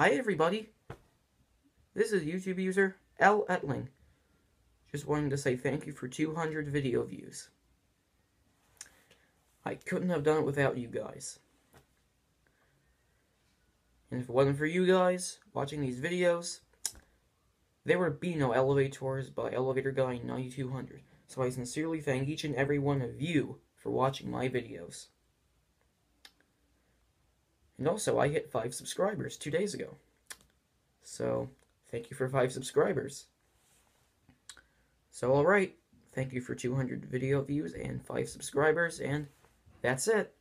Hi everybody, this is YouTube user L. Etling. Just wanting to say thank you for 200 video views. I couldn't have done it without you guys. And if it wasn't for you guys watching these videos, there would be no Elevators by Elevator Guy 9200. So I sincerely thank each and every one of you for watching my videos. And also, I hit 5 subscribers two days ago. So, thank you for 5 subscribers. So, alright, thank you for 200 video views and 5 subscribers, and that's it.